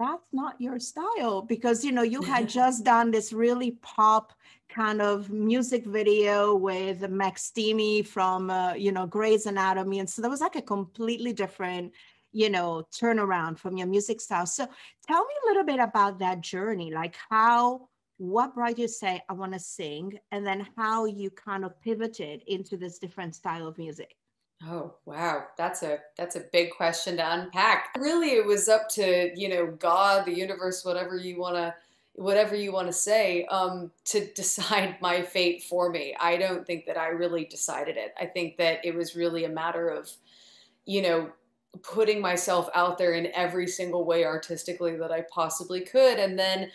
that's not your style because you know you had just done this really pop kind of music video with McSteamy from uh, you know Grey's Anatomy, and so that was like a completely different you know turnaround from your music style. So tell me a little bit about that journey, like how what brought you say I want to sing, and then how you kind of pivoted into this different style of music. Oh, wow. That's a that's a big question to unpack. Really it was up to, you know, God, the universe, whatever you want to whatever you want to say, um, to decide my fate for me. I don't think that I really decided it. I think that it was really a matter of, you know, putting myself out there in every single way artistically that I possibly could. And then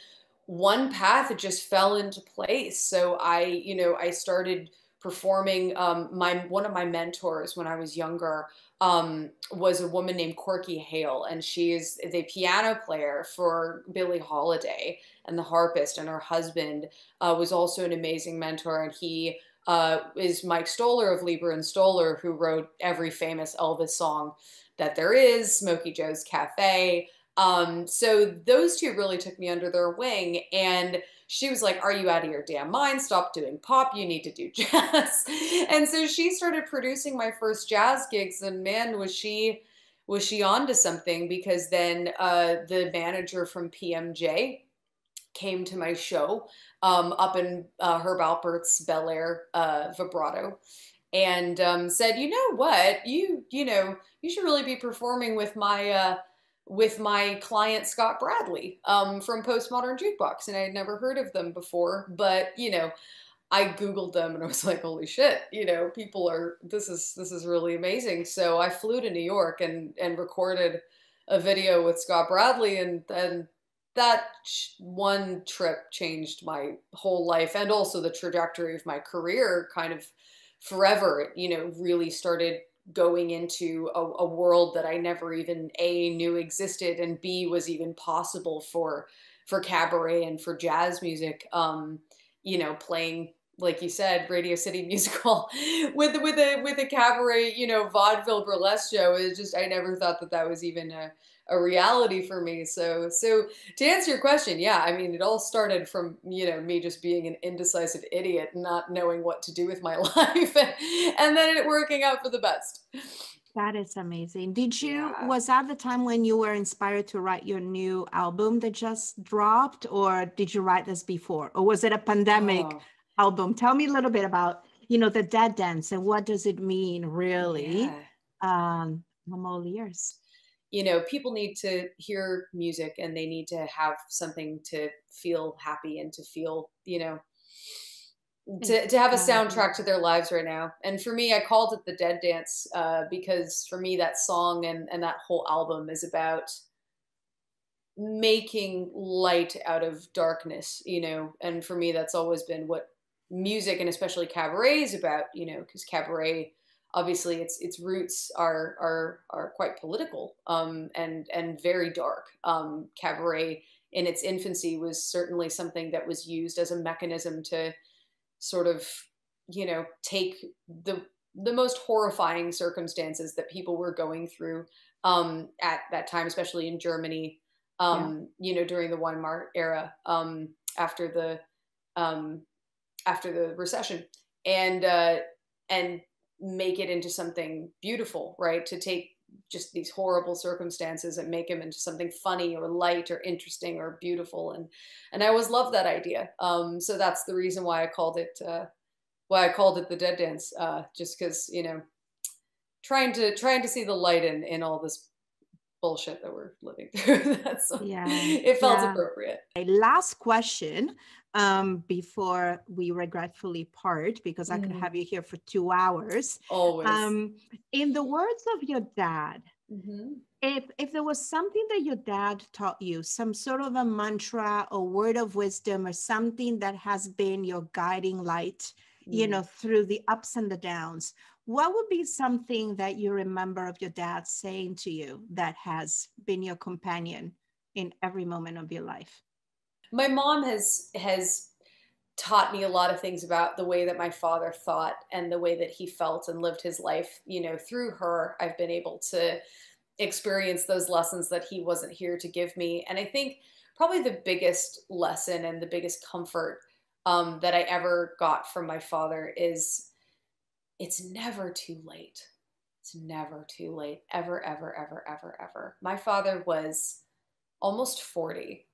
one path just fell into place. So I, you know, I started performing. Um, my one of my mentors when I was younger um, was a woman named Corky Hale, and she is the piano player for Billie Holiday and the harpist. And her husband uh, was also an amazing mentor, and he uh, is Mike Stoller of Leiber and Stoller, who wrote every famous Elvis song that there is, Smokey Joe's Cafe. Um, so those two really took me under their wing, and she was like, Are you out of your damn mind? Stop doing pop. You need to do jazz. and so she started producing my first jazz gigs. And man, was she was she on to something because then uh, the manager from PMJ came to my show um, up in uh, Herb Alpert's Bel Air uh, vibrato and um, said, you know what, you you know you should really be performing with my uh, with my client Scott Bradley um, from Postmodern Jukebox, and I had never heard of them before. But you know, I googled them and I was like, "Holy shit!" You know, people are this is this is really amazing. So I flew to New York and and recorded a video with Scott Bradley, and and that one trip changed my whole life and also the trajectory of my career, kind of forever. You know, really started going into a, a, world that I never even a knew existed and b was even possible for for cabaret and for jazz music. Um, you know, playing like you said, Radio City Musical with with a with a cabaret, you know, vaudeville burlesque show. It just I never thought that that was even a a reality for me. So, so to answer your question, yeah, I mean, it all started from you know me just being an indecisive idiot, not knowing what to do with my life, and, then it working out for the best. That is amazing. Did you yeah. was that the time when you were inspired to write your new album that just dropped, or did you write this before, or was it a pandemic oh. album? Tell me a little bit about you know the dead dance and what does it mean really. Yeah. Um, I'm all ears you know, people need to hear music and they need to have something to feel happy and to feel, you know, to, to have a soundtrack to their lives right now. And for me, I called it the Dead Dance uh, because for me, that song and, and that whole album is about making light out of darkness, you know. And for me, that's always been what music and especially cabaret is about, you know, because cabaret obviously its its roots are are are quite political um, and and very dark. Um, cabaret in its infancy was certainly something that was used as a mechanism to sort of you know take the the most horrifying circumstances that people were going through um, at that time, especially in Germany. Um, yeah. You know, during the Weimar era, um, after the um, after the recession, and uh, and make it into something beautiful, right? To take just these horrible circumstances and make them into something funny or light or interesting or beautiful. And and I always loved that idea. Um, so that's the reason why I called it uh, why I called it the Dead Dance. Uh, just because you know, trying to trying to see the light in in all this bullshit that we're living through. That's yeah, it felt yeah. appropriate. Last question um, before we regretfully part, because I could mm-hmm. have you here for two hours. Always. Um, in the words of your dad, mm-hmm. if if there was something that your dad taught you, some sort of a mantra or word of wisdom or something that has been your guiding light, mm-hmm. you know, through the ups and the downs, what would be something that you remember of your dad saying to you that has been your companion in every moment of your life? My mom has has taught me a lot of things about the way that my father thought and the way that he felt and lived his life you know through her i've been able to experience those lessons that he wasn't here to give me. And I think probably the biggest lesson and the biggest comfort um, that I ever got from my father is it's never too late. It's never too late. Ever, ever, ever, ever, ever. My father was almost 40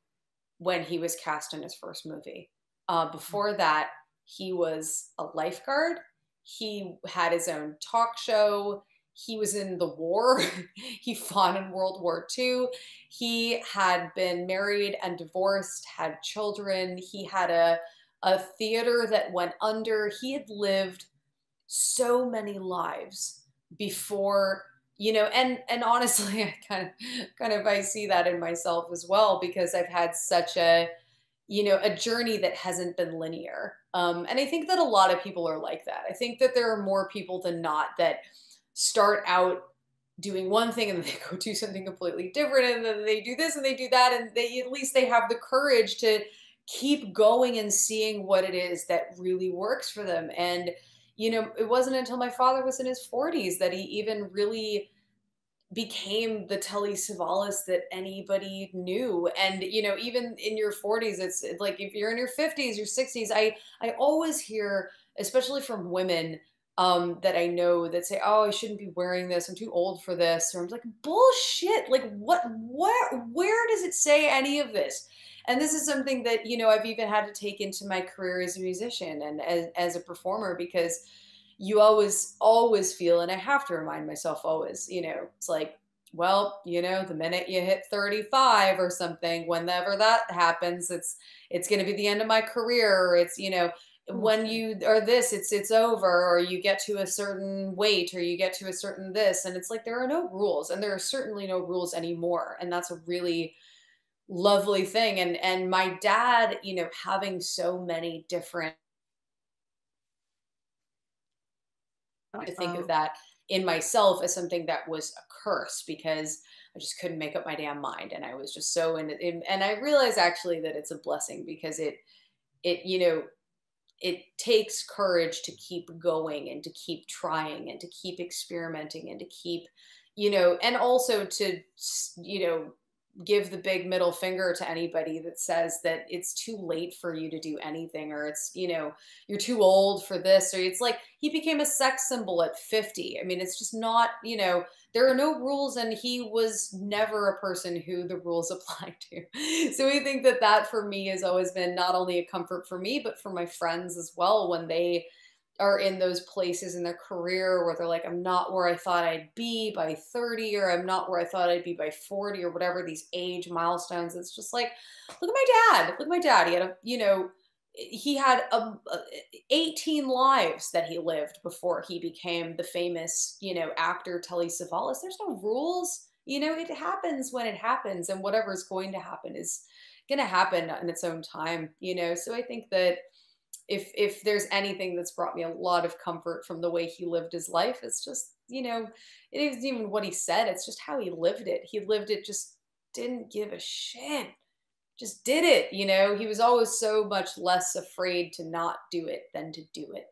when he was cast in his first movie. Uh, before that, he was a lifeguard. He had his own talk show. He was in the war. he fought in World War II. He had been married and divorced, had children. He had a, a theater that went under. He had lived so many lives before you know and and honestly i kind of kind of i see that in myself as well because i've had such a you know a journey that hasn't been linear um, and i think that a lot of people are like that. I think that there are more people than not that start out doing one thing and then they go do something completely different and then they do this and they do that and they at least they have the courage to keep going and seeing what it is that really works for them. And you know, it wasn't until my father was in his 40s that he even really became the Telly Savalas that anybody knew. And, you know, even in your 40s, it's like if you're in your 50s, your 60s, I, I always hear, especially from women, um, that I know that say, "Oh, I shouldn't be wearing this. I'm too old for this." Or I'm like, "Bullshit! Like, what? Where? Where does it say any of this?" And this is something that you know i've even had to take into my career as a musician and as, as a performer because you always always feel and i have to remind myself always you know it's like well you know the minute you hit 35 or something whenever that happens it's it's going to be the end of my career. Or it's you know oh, when you are this it's it's over or you get to a certain weight or you get to a certain this and it's like there are no rules and there are certainly no rules anymore and that's a really lovely thing. And and my dad you know having so many different I think of that in myself as something that was a curse because I just couldn't make up my damn mind. And I was just so in, in and I realize actually that it's a blessing because it it you know it takes courage to keep going and to keep trying and to keep experimenting and to keep you know and also to you know give the big middle finger to anybody that says that it's too late for you to do anything or it's you know you're too old for this or it's like he became a sex symbol at 50 i mean it's just not you know there are no rules and he was never a person who the rules apply to. So we think that that for me has always been not only a comfort for me but for my friends as well when they are in those places in their career where they're like, I'm not where I thought I'd be by 30, or I'm not where I thought I'd be by 40, or whatever these age milestones. It's just like, look at my dad. Look at my dad. He had a, you know, he had a, a 18 lives that he lived before he became the famous, you know, actor Telly Savalas. There's no rules. You know, it happens when it happens, and whatever is going to happen is going to happen in its own time, you know. So I think that if if there's anything that's brought me a lot of comfort from the way he lived his life, it's just you know, it isn't even what he said. It's just how he lived it. He lived it just didn't give a shit. Just did it, you know. He was always so much less afraid to not do it than to do it.